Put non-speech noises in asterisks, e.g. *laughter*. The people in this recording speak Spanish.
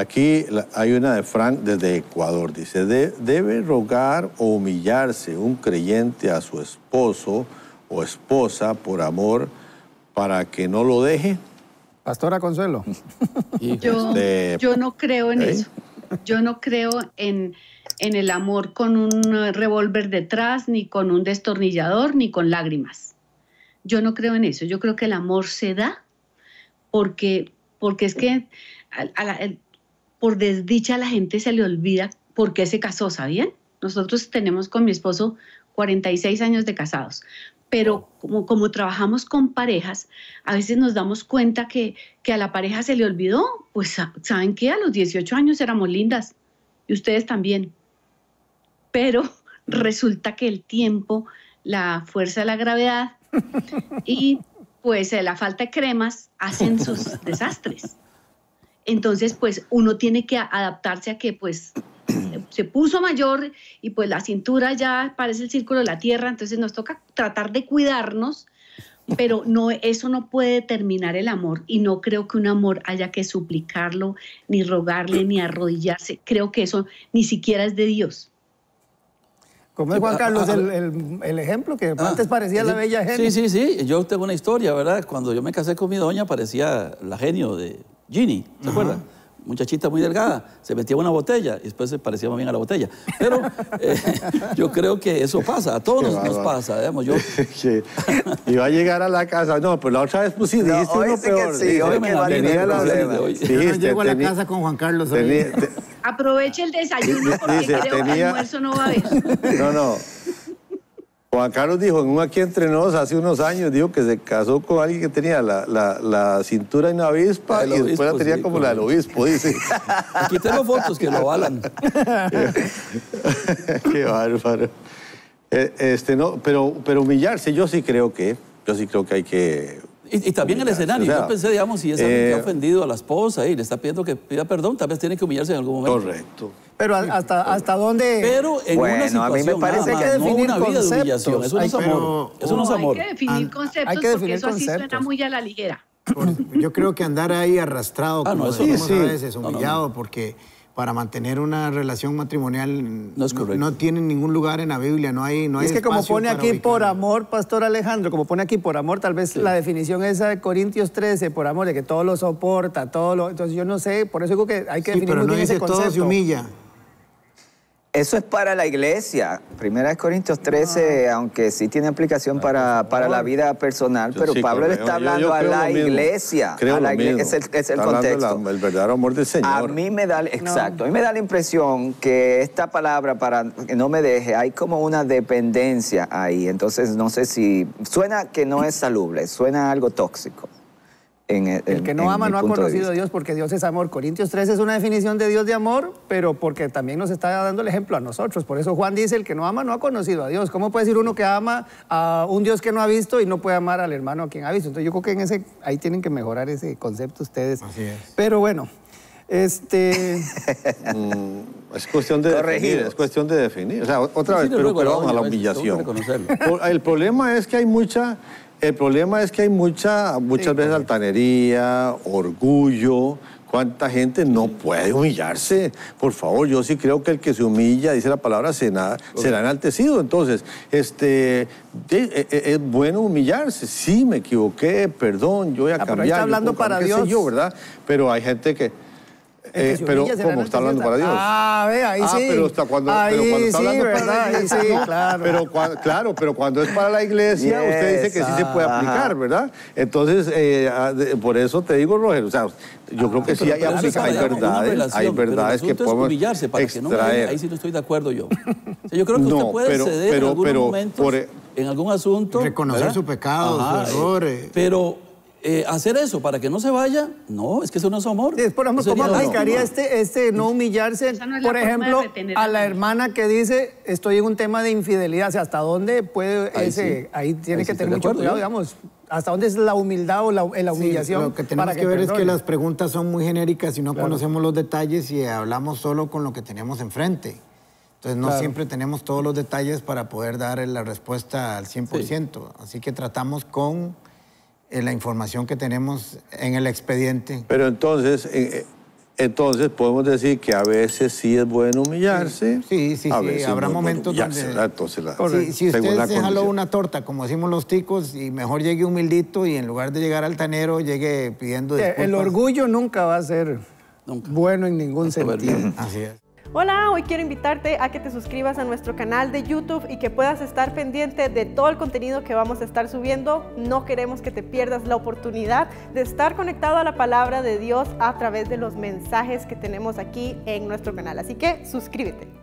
Aquí hay una de Frank desde Ecuador. Dice, "De- ¿debe rogar o humillarse un creyente a su esposo o esposa por amor para que no lo deje? Pastora Consuelo. *laughs* Yo, Este, yo no creo en ¿eh? eso. Yo no creo en, en el amor con un revólver detrás, ni con un destornillador, ni con lágrimas. Yo no creo en eso. Yo creo que el amor se da porque, porque es que a- a la- por desdicha a la gente se le olvida por qué se casó, ¿sabían? Nosotros tenemos con mi esposo 46 años de casados, pero como, como trabajamos con parejas, a veces nos damos cuenta que, que a la pareja se le olvidó, pues sa- saben que a los 18 años éramos lindas y ustedes también, pero *laughs* resulta que el tiempo, la fuerza de la gravedad y pues eh, la falta de cremas hacen sus *laughs* desastres. Entonces, pues uno tiene que adaptarse a que pues *clears throat* se puso mayor y pues la cintura ya parece el círculo de la tierra, entonces nos toca tratar de cuidarnos, pero no eso no puede determinar el amor y no creo que un amor haya que suplicarlo, ni rogarle, ni *clears throat* arrodillarse. Creo que eso ni siquiera es de Dios. Como es Juan Carlos el, el- el ejemplo que antes parecía la bella genio. Sí, sí, sí. Yo tengo una historia, ¿verdad? Cuando yo me casé con mi doña parecía la genio de Ginny, ¿se acuerdan? Muchachita muy delgada, se metía una botella y después se parecía más bien a la botella. Pero *laughs* eh, yo creo que eso pasa, a todos nos, pasa, digamos. Yo, *laughs* iba a llegar a la casa. No, pero la otra vez pues sí, No, dijiste hoy uno sí que sí, hoy que tenía la-. Yo llego a la casa con Juan Carlos. hoy. tenía- te- Aproveche el desayuno *laughs* porque Dice, creo que tenía- almuerzo no va a haber. No, no. Juan Carlos dijo en un aquí entre nos hace unos años, dijo que se casó con alguien que tenía la, la- la cintura de una avispa y después la tenía sí, como la del obispo, dice. *laughs* aquí tengo fotos que lo avalan. *laughs* Qué bárbaro. Eh, Este, no, pero, pero humillarse, yo sí creo que, yo sí creo que hay que Y, y también el escenario. O sea, yo pensé, digamos, si es alguien que ha eh, ofendido a la esposa y le está pidiendo que pida perdón, tal vez tiene que humillarse en algún momento. Correcto. Pero a- hasta, hasta dónde... Pero en Bueno, una a situación mí me parece nada que no definir una vida de conceptos. humillación. Eso no es Hay- amor. pero- Eso no es No, amor. Hay que definir Ah, conceptos hay que porque definir eso así suena conceptos. muy a la ligera. Yo creo que andar ahí arrastrado, Ah, no, como eso decimos no. a Sí, veces, No, no, humillado, porque para mantener una relación matrimonial No es correcto. tiene ningún lugar en la Biblia, no hay, no hay es que como pone aquí por amor, Pastor Alejandro, como pone aquí por amor, tal vez la definición esa de Corintios 13, por amor, de que todo lo soporta, todo lo... Entonces yo no sé, por eso digo que hay que Sí, definir pero muy no bien dice ese todo se humilla. Eso es para la iglesia. Primera de Corintios 13, aunque sí tiene aplicación para, para la vida personal, Yo pero sí Pablo le está Yo- yo hablando a la iglesia. Creo a la. Es el, es contexto. la- el verdadero amor del Señor. A mí me da, exacto, a mí me da la impresión que esta palabra para que no me deje, hay como una dependencia ahí. Entonces no sé si suena que no es salubre, suena algo tóxico. En, El que no en ama no ha conocido a. Dios porque Dios es amor. Corintios 13 es una definición de Dios de amor, pero porque también nos está dando el ejemplo a nosotros. Por eso Juan dice, el que no ama no ha conocido a Dios. ¿Cómo puede decir uno que ama a un Dios que no ha visto y no puede amar al hermano a quien ha visto? Entonces yo creo que en ese, ahí tienen que mejorar ese concepto ustedes. Así es. Pero bueno, este... *laughs* Mm, es cuestión de definir, es cuestión de definir. O sea, otra vez, pero, ruego a pero la vamos a la que humillación. *laughs* El problema es que hay mucha, el problema es que hay mucha, muchas veces altanería, orgullo. ¿Cuánta gente no puede humillarse? Por favor, yo sí creo que el que se humilla, dice la palabra, será, será enaltecido. Entonces, este, e- e- es bueno humillarse. Sí, me equivoqué, perdón, yo voy a Ah, pero cambiar. está yo hablando para Dios. yo, ¿verdad? Pero hay gente que... eh, pero, ¿cómo está hablando para. Dios? Ah, ve, ahí Ah, sí. pero hasta cuando, ahí pero cuando está sí, hablando para ¿verdad? la Ahí iglesia, sí, ¿no? claro. Pero cua- claro, pero cuando es para la iglesia, usted dice que sí se puede aplicar. ¿verdad? Entonces, eh, ah, por eso te digo, Roger, o sea, yo creo que sí Pero- hay, pero aplica- hay para, verdades, relación, hay verdades que podemos humillarse para que no me ahí sí no estoy de acuerdo yo. O sea, yo creo que usted No, puede pero- ceder en pero- algunos pero momentos, por- e- en algún asunto. Reconocer ¿verdad? su pecado, su Ajá, error, eh, eh. Pero eh, hacer eso para que no se vaya, no, es que eso no es amor. Sí, es por ejemplo, ¿cómo aplicaría este, este no humillarse, no por ejemplo, a la hermana que dice, estoy en un tema de infidelidad? O sea, ¿hasta dónde puede Ahí ese, sí. ahí tiene Ahí que sí tener mucho acuerdo, cuidado, digamos, hasta dónde es la humildad o la, eh, la humillación lo que tenemos para que, ver es que las preguntas son muy genéricas y no conocemos los detalles y hablamos solo con lo que tenemos enfrente. Entonces no Claro. siempre tenemos todos los detalles para poder dar la respuesta al 100%. Así que tratamos con eh, la información que tenemos en el expediente. Pero entonces, en, Entonces podemos decir que a veces sí es bueno humillarse. Sí, sí, a sí, veces habrá no es bueno momentos donde-. Entonces, la- Si, si usted la se jaló una torta, como decimos los ticos, y mejor llegue humildito y en lugar de llegar altanero, llegue pidiendo Eh, disculpas. El orgullo nunca va a ser Nunca. bueno en ningún sentido. Así es. Hola, hoy quiero invitarte a que te suscribas a nuestro canal de YouTube y que puedas estar pendiente de todo el contenido que vamos a estar subiendo. No queremos que te pierdas la oportunidad de estar conectado a la palabra de Dios a través de los mensajes que tenemos aquí en nuestro canal. Así que suscríbete.